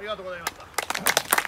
ありがとうございました。